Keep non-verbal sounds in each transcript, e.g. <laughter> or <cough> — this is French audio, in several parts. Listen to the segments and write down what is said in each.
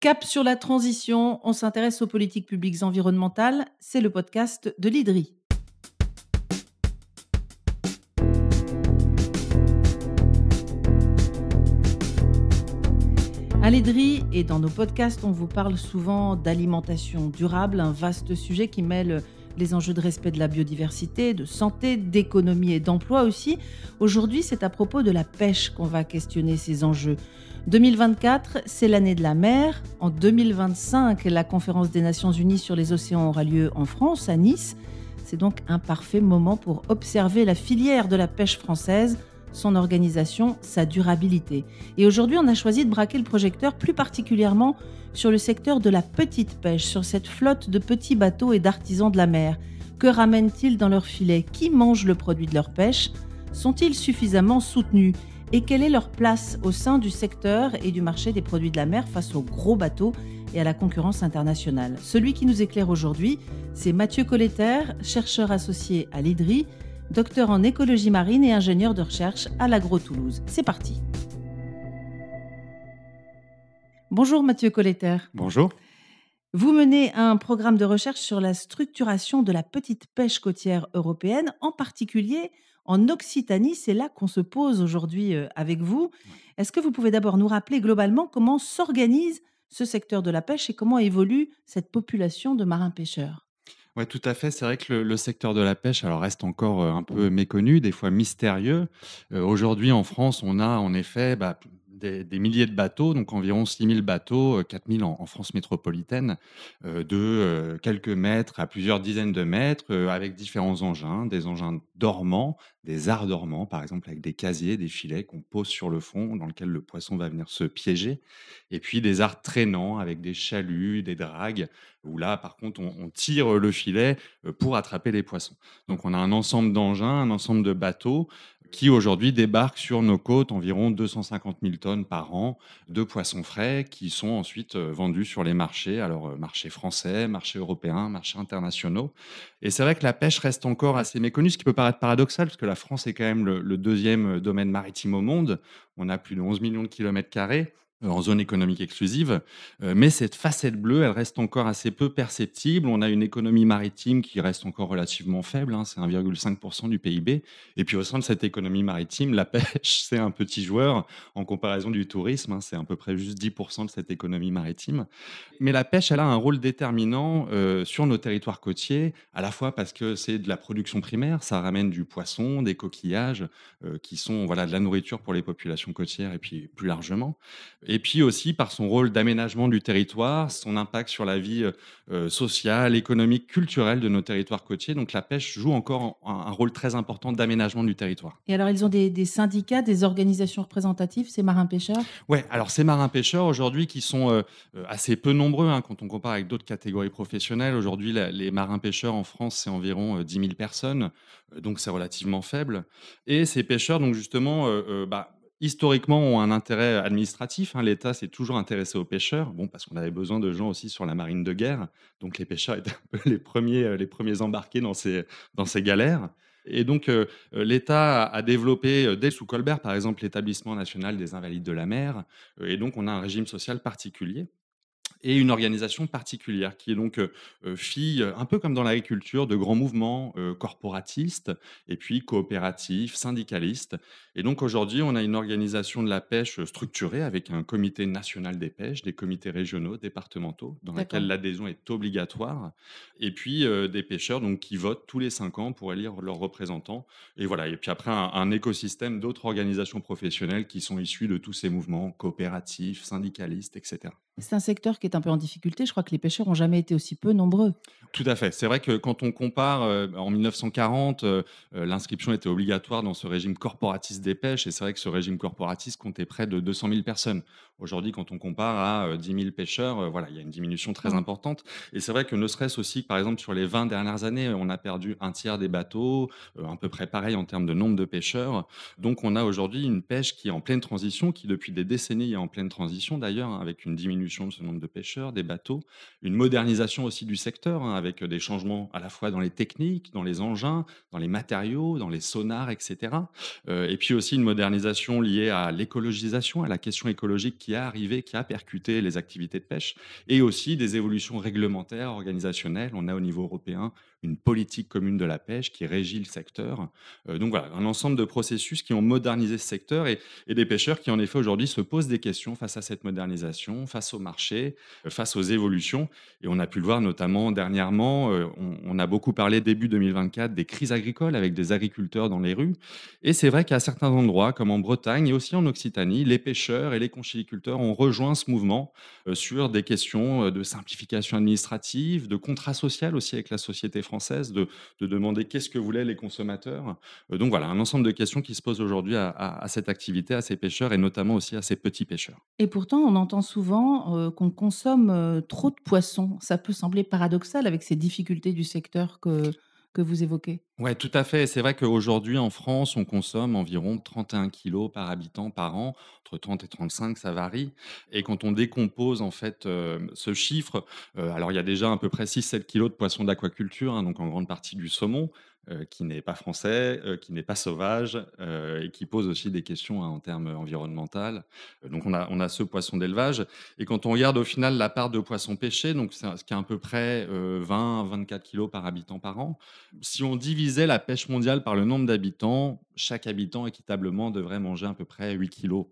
Cap sur la transition, on s'intéresse aux politiques publiques environnementales, c'est le podcast de l'IDRI. À l'IDRI et dans nos podcasts, on vous parle souvent d'alimentation durable, un vaste sujet qui mêle les enjeux de respect de la biodiversité, de santé, d'économie et d'emploi aussi. Aujourd'hui, c'est à propos de la pêche qu'on va questionner ces enjeux. 2024, c'est l'année de la mer. En 2025, la conférence des Nations Unies sur les océans aura lieu en France, à Nice. C'est donc un parfait moment pour observer la filière de la pêche française, son organisation, sa durabilité. Et aujourd'hui, on a choisi de braquer le projecteur plus particulièrement sur le secteur de la petite pêche, sur cette flotte de petits bateaux et d'artisans de la mer. Que ramènent-ils dans leurs filets Qui mange le produit de leur pêche? Sont-ils suffisamment soutenus? Et quelle est leur place au sein du secteur et du marché des produits de la mer face aux gros bateaux et à la concurrence internationale? Celui qui nous éclaire aujourd'hui, c'est Mathieu Colletter, chercheur associé à l'IDRI, docteur en écologie marine et ingénieur de recherche à l'Agro-Toulouse. C'est parti. Bonjour Mathieu Colletter. Bonjour. Vous menez un programme de recherche sur la structuration de la petite pêche côtière européenne, en particulier en Occitanie, c'est là qu'on se pose aujourd'hui avec vous. Est-ce que vous pouvez d'abord nous rappeler globalement comment s'organise ce secteur de la pêche et comment évolue cette population de marins-pêcheurs oui, tout à fait. C'est vrai que le, secteur de la pêche alors, reste encore un peu méconnu, des fois mystérieux. Aujourd'hui, en France, on a en effet bah, des, milliers de bateaux, donc environ 6000 bateaux, 4000 en, en, France métropolitaine, de quelques mètres à plusieurs dizaines de mètres, avec différents engins, des engins dormants, des arts dormants, par exemple avec des casiers, des filets qu'on pose sur le fond, dans lequel le poisson va venir se piéger, et puis des arts traînants avec des chaluts, des dragues, où là, par contre, on, on tire le filet pour attraper les poissons. Donc on a un ensemble d'engins, un ensemble de bateaux qui aujourd'hui débarquent sur nos côtes environ 250 000 tonnes par an de poissons frais qui sont ensuite euh, vendus sur les marchés, alors euh, marché français, marché européen, marchés internationaux. Et c'est vrai que la pêche reste encore assez méconnue, ce qui peut paraître paradoxal, parce que la France est quand même le, le deuxième euh, domaine maritime au monde. On a plus de 11 millions de kilomètres carrés en zone économique exclusive. Euh, mais cette facette bleue, elle reste encore assez peu perceptible. On a une économie maritime qui reste encore relativement faible, hein, c'est 1,5% du PIB. Et puis au sein de cette économie maritime, la pêche, <laughs> c'est un petit joueur en comparaison du tourisme, hein, c'est à peu près juste 10% de cette économie maritime. Mais la pêche, elle a un rôle déterminant euh, sur nos territoires côtiers, à la fois parce que c'est de la production primaire, ça ramène du poisson, des coquillages, euh, qui sont voilà, de la nourriture pour les populations côtières et puis plus largement et puis aussi par son rôle d'aménagement du territoire, son impact sur la vie euh, sociale, économique, culturelle de nos territoires côtiers. Donc la pêche joue encore un, rôle très important d'aménagement du territoire. Et alors ils ont des, syndicats, des organisations représentatives, ces marins-pêcheurs Oui, alors ces marins-pêcheurs aujourd'hui qui sont euh, euh, assez peu nombreux hein, quand on compare avec d'autres catégories professionnelles. Aujourd'hui, les marins-pêcheurs en France, c'est environ 10 000 personnes, donc c'est relativement faible. Et ces pêcheurs, donc justement, bah, historiquement ont un intérêt administratif. Hein. L'État s'est toujours intéressé aux pêcheurs, bon, parce qu'on avait besoin de gens aussi sur la marine de guerre. Donc les pêcheurs étaient <laughs> les premiers, euh, les premiers embarqués dans ces, dans ces galères. Et donc, euh, euh, l'État a développé, dès sous Colbert, par exemple, l'établissement national des invalides de la mer. et donc, on a un régime social particulier et une organisation particulière qui est donc fille, un peu comme dans l'agriculture, de grands mouvements corporatistes et puis coopératifs, syndicalistes. Et donc aujourd'hui, on a une organisation de la pêche structurée avec un comité national des pêches, des comités régionaux, départementaux, dans lesquels l'adhésion est obligatoire, et puis des pêcheurs donc, qui votent tous les cinq ans pour élire leurs représentants. Et voilà, et puis après un, un écosystème d'autres organisations professionnelles qui sont issues de tous ces mouvements coopératifs, syndicalistes, etc. C'est un secteur qui est un peu en difficulté. Je crois que les pêcheurs n'ont jamais été aussi peu nombreux. Tout à fait. C'est vrai que quand on compare, euh, en 1940, euh, euh, l'inscription était obligatoire dans ce régime corporatiste des pêches. Et c'est vrai que ce régime corporatiste comptait près de 200 000 personnes. Aujourd'hui, quand on compare à 10 000 pêcheurs, voilà, il y a une diminution très mmh. importante. Et c'est vrai que ne serait-ce aussi, par exemple, sur les 20 dernières années, on a perdu un tiers des bateaux, à peu près pareil en termes de nombre de pêcheurs. Donc on a aujourd'hui une pêche qui est en pleine transition, qui depuis des décennies est en pleine transition d'ailleurs, avec une diminution de ce nombre de pêcheurs des bateaux, une modernisation aussi du secteur, hein, avec des changements à la fois dans les techniques, dans les engins, dans les matériaux, dans les sonars, etc. Euh, et puis aussi une modernisation liée à l'écologisation, à la question écologique qui a arrivé, qui a percuté les activités de pêche, et aussi des évolutions réglementaires, organisationnelles. On a au niveau européen une politique commune de la pêche qui régit le secteur. Euh, donc voilà, un ensemble de processus qui ont modernisé ce secteur et, des pêcheurs qui en effet aujourd'hui se posent des questions face à cette modernisation, face au marché, euh, face aux évolutions. Et on a pu le voir notamment dernièrement, euh, on, a beaucoup parlé début 2024 des crises agricoles avec des agriculteurs dans les rues. Et c'est vrai qu'à certains endroits, comme en Bretagne et aussi en Occitanie, les pêcheurs et les conchiliculteurs ont rejoint ce mouvement sur des questions de simplification administrative, de contrat social aussi avec la société française, de, demander qu'est-ce que voulaient les consommateurs. Euh, donc voilà, un ensemble de questions qui se posent aujourd'hui à, cette activité, à ces pêcheurs et notamment aussi à ces petits pêcheurs. Et pourtant, on entend souvent euh, qu'on consomme euh, trop de poissons. Ça peut sembler paradoxal avec ces difficultés du secteur que, que vous évoquez? Oui, tout à fait. C'est vrai qu'aujourd'hui, en France, on consomme environ 31 kilos par habitant par an. Entre 30 et 35, ça varie. Et quand on décompose en fait ce chiffre, alors il y a déjà à peu près 6-7 kilos de poissons d'aquaculture, hein, donc en grande partie du saumon. Euh, qui n'est pas français, euh, qui n'est pas sauvage euh, et qui pose aussi des questions hein, en termes environnementaux. donc on a, on a ce poisson d'élevage. Et quand on regarde au final la part de poissons pêchés, donc ce qui est à peu près 20-24 kilos par habitant par an, si on divisait la pêche mondiale par le nombre d'habitants, chaque habitant équitablement devrait manger à peu près 8 kilos.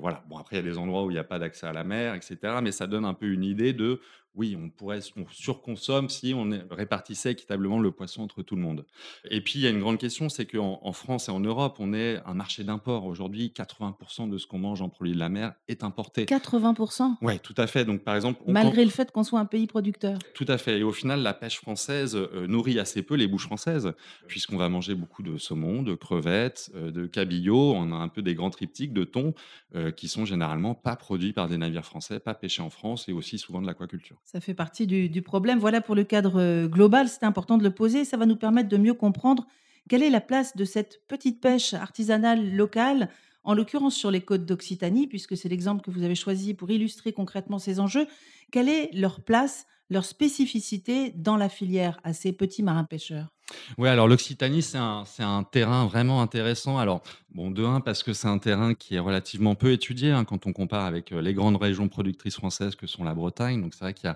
voilà. Bon, après, il y a des endroits où il n'y a pas d'accès à la mer, etc. Mais ça donne un peu une idée de oui, on pourrait, on surconsomme si on répartissait équitablement le poisson entre tout le monde. Et puis, il y a une grande question, c'est qu'en en France et en Europe, on est un marché d'import. Aujourd'hui, 80% de ce qu'on mange en produits de la mer est importé. 80% Oui, tout à fait. Donc, par exemple, malgré le fait qu'on soit un pays producteur. Tout à fait. Et au final, la pêche française euh, nourrit assez peu les bouches françaises, puisqu'on va manger beaucoup de saumon, de crevettes, euh, de cabillaud. On a un peu des grands triptyques de thon euh, qui sont généralement pas produits par des navires français, pas pêchés en France, et aussi souvent de l'aquaculture. Ça fait partie du, problème. Voilà pour le cadre euh, global, c'est important de le poser. Ça va nous permettre de mieux comprendre quelle est la place de cette petite pêche artisanale locale, en l'occurrence sur les côtes d'Occitanie, puisque c'est l'exemple que vous avez choisi pour illustrer concrètement ces enjeux. Quelle est leur place, leur spécificité dans la filière à ces petits marins pêcheurs? Oui, alors l'Occitanie, c'est un, un terrain vraiment intéressant. Alors, bon, de un, parce que c'est un terrain qui est relativement peu étudié hein, quand on compare avec euh, les grandes régions productrices françaises que sont la Bretagne. Donc, c'est vrai qu'il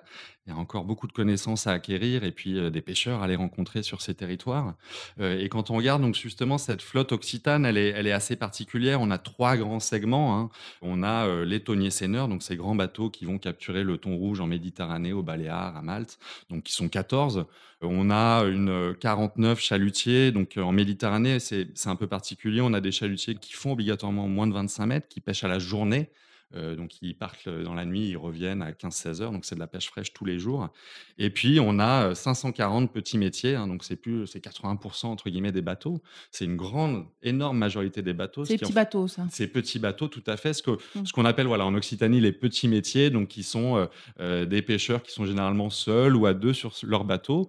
y, a encore beaucoup de connaissances à acquérir et puis euh, des pêcheurs à les rencontrer sur ces territoires. Euh, et quand on regarde donc justement cette flotte occitane, elle est, assez particulière. On a trois grands segments. Hein. On a les tonniers seineurs, donc ces grands bateaux qui vont capturer le thon rouge en Méditerranée, au Baléares, à Malte, donc qui sont 14. On a une 49 chalutiers. Donc en Méditerranée, c'est un peu particulier. On a des qui font obligatoirement moins de 25 mètres, qui pêchent à la journée. Euh, donc ils partent euh, dans la nuit, ils reviennent à 15-16 heures, donc c'est de la pêche fraîche tous les jours. Et puis on a 540 euh, petits métiers, hein, donc c'est plus c'est 80% entre guillemets des bateaux. C'est une grande, énorme majorité des bateaux. Ces petits bateaux, ça. Ces petits bateaux, tout à fait. Ce que mmh. ce qu'on appelle voilà en Occitanie les petits métiers, donc qui sont des pêcheurs qui sont généralement seuls ou à deux sur leur bateau,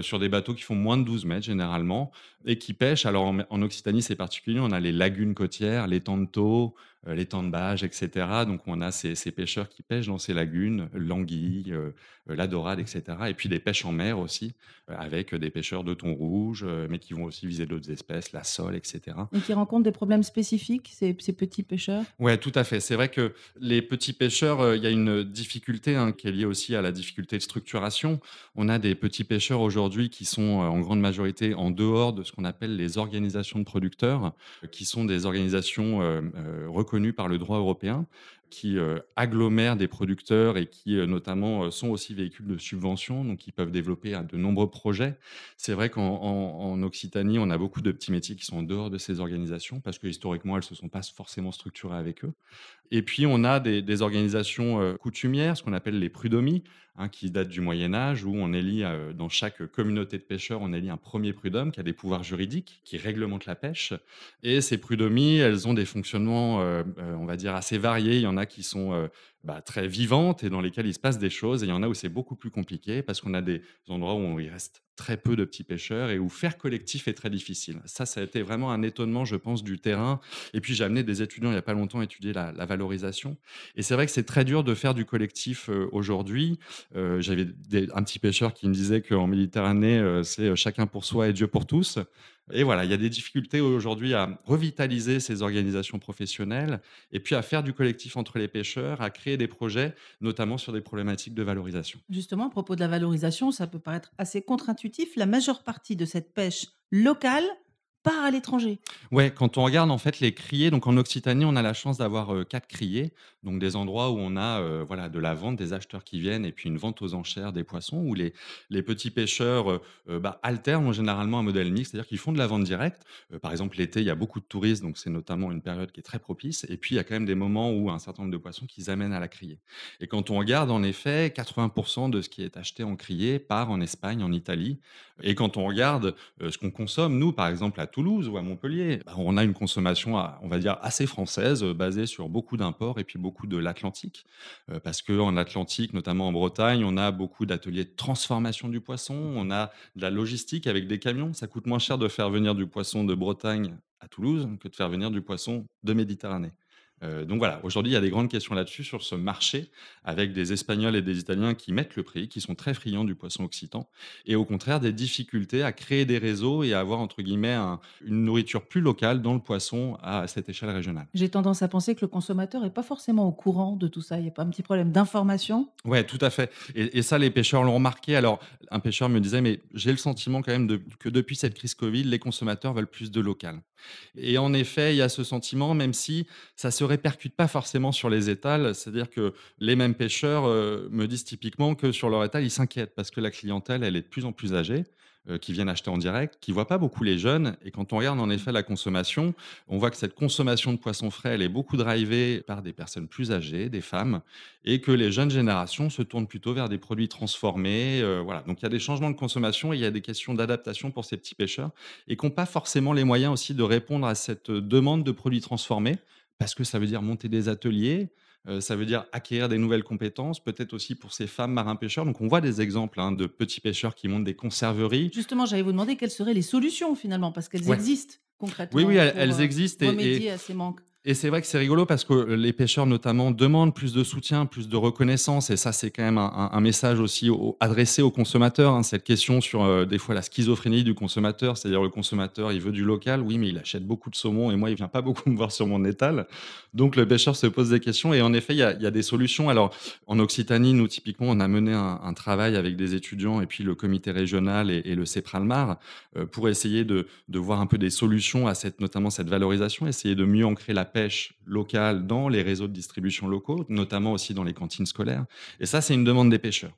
sur des bateaux qui font moins de 12 mètres généralement et qui pêchent. Alors en, Occitanie c'est particulier, on a les lagunes côtières, les tantos, euh, les temps de bâche, etc. Donc on a ces, pêcheurs qui pêchent dans ces lagunes, l'anguille, euh, euh, la dorade, etc. Et puis des pêches en mer aussi, avec des pêcheurs de thon rouge, mais qui vont aussi viser d'autres espèces, la sole, etc. Et qui rencontrent des problèmes spécifiques, ces, petits pêcheurs? Oui, tout à fait. C'est vrai que les petits pêcheurs, il y a une difficulté hein, qui est liée aussi à la difficulté de structuration. On a des petits pêcheurs aujourd'hui qui sont en grande majorité en dehors de ce qu'on appelle les organisations de producteurs, qui sont des organisations reconnues par le droit européen, qui euh, agglomèrent des producteurs et qui euh, notamment euh, sont aussi véhicules de subventions, donc ils peuvent développer de nombreux projets. C'est vrai qu'en Occitanie, on a beaucoup de petits métiers qui sont en dehors de ces organisations parce que historiquement, elles ne se sont pas forcément structurées avec eux. Et puis, on a des, organisations coutumières, ce qu'on appelle les prud'homies, hein, qui datent du Moyen Âge, où on élit dans chaque communauté de pêcheurs, on élit un premier prud'homme qui a des pouvoirs juridiques, qui réglemente la pêche. Et ces prud'homies, elles ont des fonctionnements, on va dire, assez variés. Il y en a qui sont bah, très vivantes et dans lesquelles il se passe des choses. Et il y en a où c'est beaucoup plus compliqué parce qu'on a des endroits où il reste très peu de petits pêcheurs et où faire collectif est très difficile. Ça, ça a été vraiment un étonnement, je pense, du terrain. Et puis, j'ai amené des étudiants il n'y a pas longtemps étudier la, la valorisation. Et c'est vrai que c'est très dur de faire du collectif euh, aujourd'hui. Euh, J'avais un petit pêcheur qui me disait qu'en Méditerranée, euh, c'est chacun pour soi et Dieu pour tous. Et voilà, il y a des difficultés aujourd'hui à revitaliser ces organisations professionnelles et puis à faire du collectif entre les pêcheurs, à créer des projets, notamment sur des problématiques de valorisation. Justement, à propos de la valorisation, ça peut paraître assez contre-intuitif. La majeure partie de cette pêche locale part à l'étranger. Ouais, quand on regarde en fait les criers, donc en Occitanie, on a la chance d'avoir euh, quatre criers, donc des endroits où on a euh, voilà de la vente, des acheteurs qui viennent et puis une vente aux enchères des poissons où les, les petits pêcheurs euh, euh, bah, alternent généralement un modèle mixte, c'est-à-dire qu'ils font de la vente directe. Par exemple, l'été, il y a beaucoup de touristes, donc c'est notamment une période qui est très propice. Et puis il y a quand même des moments où un certain nombre de poissons qu'ils amènent à la criée. Et quand on regarde, en effet, 80% de ce qui est acheté en criée part en Espagne, en Italie. Et quand on regarde ce qu'on consomme, nous, par exemple, à Toulouse ou à Montpellier, bah, on a une consommation, on va dire, assez française, euh, basée sur beaucoup d'imports et puis beaucoup de l'Atlantique. Euh, parce qu'en Atlantique, notamment en Bretagne, on a beaucoup d'ateliers de transformation du poisson, on a de la logistique avec des camions. Ça coûte moins cher de faire venir du poisson de Bretagne à Toulouse que de faire venir du poisson de Méditerranée. Euh, donc voilà, aujourd'hui, il y a des grandes questions là-dessus, sur ce marché, avec des Espagnols et des Italiens qui mettent le prix, qui sont très friands du poisson occitan, et au contraire, des difficultés à créer des réseaux et à avoir, entre guillemets, un- une nourriture plus locale dans le poisson à cette échelle régionale. J'ai tendance à penser que le consommateur n'est pas forcément au courant de tout ça. Il n'y a pas un petit problème d'information? Ouais, tout à fait. Et, et ça, les pêcheurs l'ont remarqué. Alors, un pêcheur me disait, mais j'ai le sentiment quand même de- que depuis cette crise Covid, les consommateurs veulent plus de local. Et en effet, il y a ce sentiment, même si ça se répercute pas forcément sur les étals. C'est-à-dire que les mêmes pêcheurs euh, me disent typiquement que sur leur étal, ils s'inquiètent parce que la clientèle, elle est de plus en plus âgée euh, qui viennent acheter en direct, qui voient pas beaucoup les jeunes. Et quand on regarde en effet la consommation, on voit que cette consommation de poissons frais, elle est beaucoup drivée par des personnes plus âgées, des femmes, et que les jeunes générations se tournent plutôt vers des produits transformés. euh, voilà. Donc il y a des changements de consommation et il y a des questions d'adaptation pour ces petits pêcheurs et qui n'ont pas forcément les moyens aussi de répondre à cette demande de produits transformés parce que ça veut dire monter des ateliers. euh, ça veut dire acquérir des nouvelles compétences, peut-être aussi pour ces femmes marins-pêcheurs. Donc, on voit des exemples hein, de petits pêcheurs qui montent des conserveries. Justement, j'allais vous demander quelles seraient les solutions finalement, parce qu'elles Ouais. existent concrètement. Oui, oui, elles, existent. et- et- Remédier à ces manques. Et c'est vrai que c'est rigolo parce que les pêcheurs, notamment, demandent plus de soutien, plus de reconnaissance. Et ça, c'est quand même un, message aussi au- adressé aux consommateurs. hein, cette question sur, euh, des fois, la schizophrénie du consommateur. C'est-à-dire, le consommateur, il veut du local, oui, mais il achète beaucoup de saumon et moi, il vient pas <laughs> beaucoup me voir sur mon étal. Donc, le pêcheur se pose des questions. Et en effet, il y a, des solutions. Alors, en Occitanie, nous, typiquement, on a mené un, travail avec des étudiants et puis le comité régional et, et le CEPRALMAR euh, pour essayer de, de voir un peu des solutions à cette, notamment cette valorisation, essayer de mieux ancrer la pêche locale dans les réseaux de distribution locaux, notamment aussi dans les cantines scolaires. Et ça, c'est une demande des pêcheurs.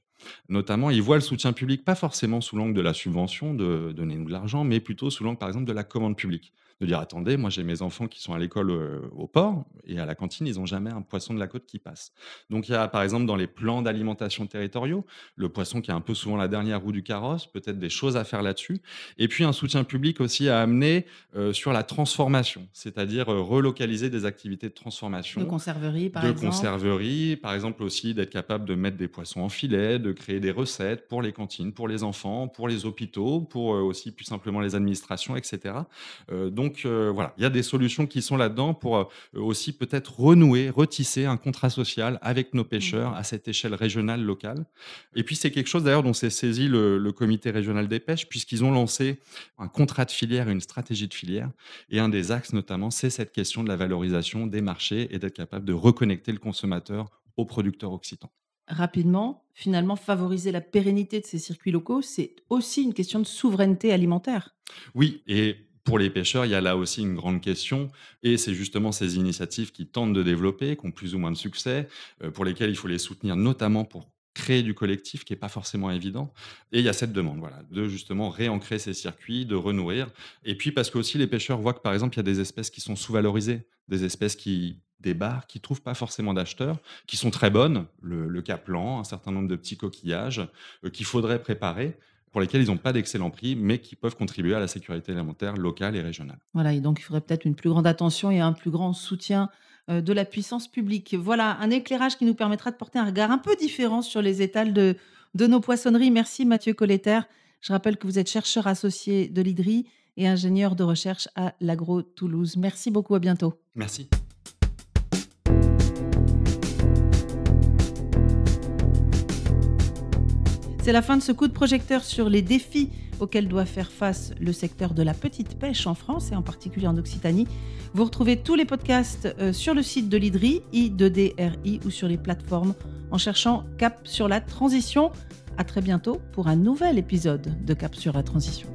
Notamment, ils voient le soutien public pas forcément sous l'angle de la subvention, de donner nous de l'argent, mais plutôt sous l'angle, par exemple, de la commande publique. De dire, attendez, moi j'ai mes enfants qui sont à l'école euh, au port et à la cantine, ils n'ont jamais un poisson de la côte qui passe. Donc il y a, par exemple, dans les plans d'alimentation territoriaux, le poisson qui est un peu souvent la dernière roue du carrosse, peut-être des choses à faire là-dessus. Et puis un soutien public aussi à amener euh, sur la transformation, c'est-à-dire euh, relocaliser des activités de transformation De conserverie, par de exemple. conserverie, par exemple aussi d'être capable de mettre des poissons en filet, de créer des recettes pour les cantines, pour les enfants, pour les hôpitaux, pour euh, aussi plus simplement les administrations, etc. Euh, donc euh, voilà, il y a des solutions qui sont là-dedans pour aussi peut-être renouer, retisser un contrat social avec nos pêcheurs à cette échelle régionale, locale. Et puis c'est quelque chose d'ailleurs dont s'est saisi le, le comité régional des pêches puisqu'ils ont lancé un contrat de filière et une stratégie de filière. Et un des axes notamment, c'est cette question de la valorisation des marchés et d'être capable de reconnecter le consommateur aux producteurs occitans. Rapidement, finalement, favoriser la pérennité de ces circuits locaux, c'est aussi une question de souveraineté alimentaire. Oui, et pour les pêcheurs, il y a là aussi une grande question, et c'est justement ces initiatives qui tentent de développer, qui ont plus ou moins de succès, euh, pour lesquelles il faut les soutenir, notamment pour créer du collectif, qui n'est pas forcément évident. Et il y a cette demande, voilà, de justement réancrer ces circuits, de renourrir. Et puis parce que aussi les pêcheurs voient que par exemple, il y a des espèces qui sont sous-valorisées, des espèces qui des bars qui trouvent pas forcément d'acheteurs, qui sont très bonnes, le, le caplan, un certain nombre de petits coquillages euh, qu'il faudrait préparer, pour lesquels ils n'ont pas d'excellent prix, mais qui peuvent contribuer à la sécurité alimentaire locale et régionale. Voilà, et donc il faudrait peut-être une plus grande attention et un plus grand soutien euh, de la puissance publique. Voilà un éclairage qui nous permettra de porter un regard un peu différent sur les étals de, de nos poissonneries. Merci Mathieu Colletter. Je rappelle que vous êtes chercheur associé de l'IDRI et ingénieur de recherche à l'Agro Toulouse. Merci beaucoup, à bientôt. Merci. C'est la fin de ce coup de projecteur sur les défis auxquels doit faire face le secteur de la petite pêche en France et en particulier en Occitanie. Vous retrouvez tous les podcasts euh, sur le site de l'IDRI, I2DRI ou sur les plateformes en cherchant Cap sur la transition. À très bientôt pour un nouvel épisode de Cap sur la transition.